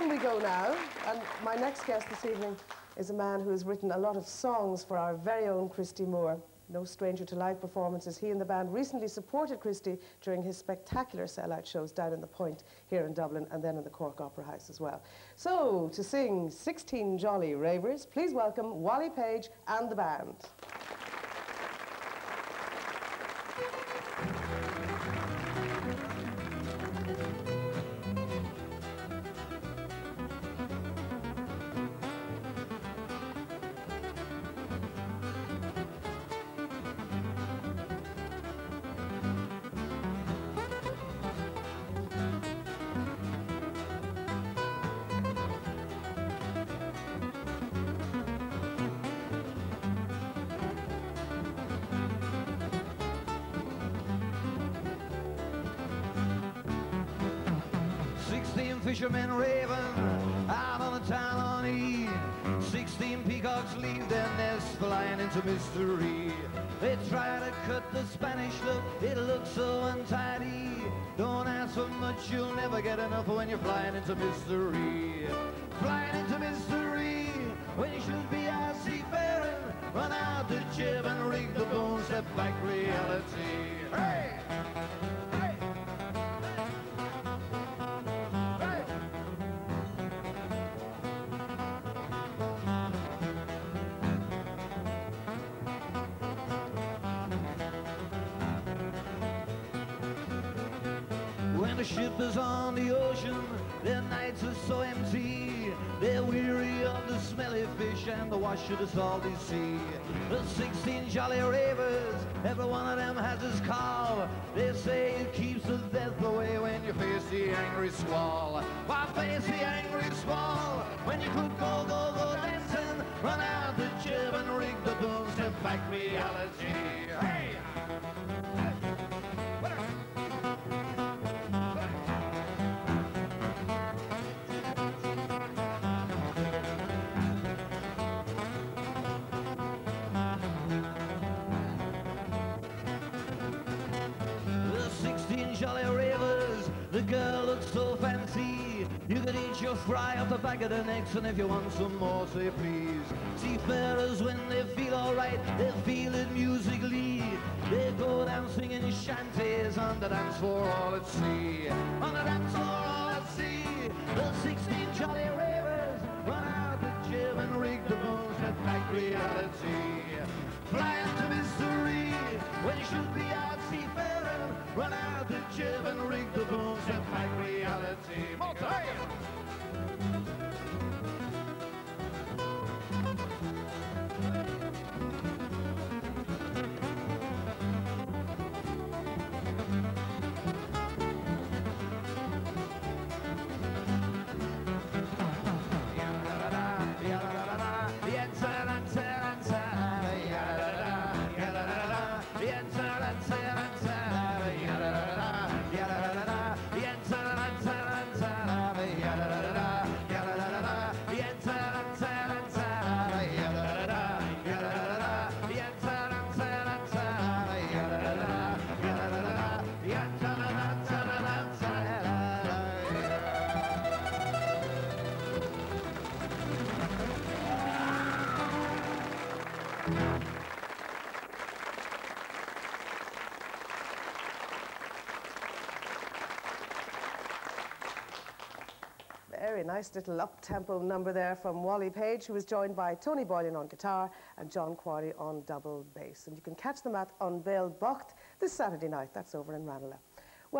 on we go now. And my next guest this evening is a man who has written a lot of songs for our very own Christy Moore. No stranger to live performances, he and the band recently supported Christy during his spectacular sellout shows down in the Point here in Dublin and then in the Cork Opera House as well. So, to sing 16 Jolly Ravers, please welcome Wally Page and the band. Fishermen raven out on the Tallaghny. 16 peacocks leave their nests flying into mystery. They try to cut the Spanish look, it looks so untidy. Don't ask for much, you'll never get enough when you're flying into mystery. Flying into mystery when you should be out seafaring. Run out the jib and rig the boom, step back reality. The ship is on the ocean, their nights are so empty. They're weary of the smelly fish and the wash of the salty sea. The 16 jolly ravers, every one of them has his call. They say it keeps the death away when you face the angry squall. Why face the angry squall when you could go, go, go dancing? Run out the jib and rig the boom, step back reality. Hey! Jolly ravers, the girl looks so fancy. You could eat your fry off the back of the necks, and if you want some more, say please. Seafarers, when they feel alright, they feel it musically. They go down singing shanties on the dance floor all at sea. On the dance floor reality. More Very nice little up-tempo number there from Wally Page, who was joined by Tony Boylan on guitar and John Quarry on double bass. And you can catch them at An Béal Bocht this Saturday night. That's over in Ranelagh.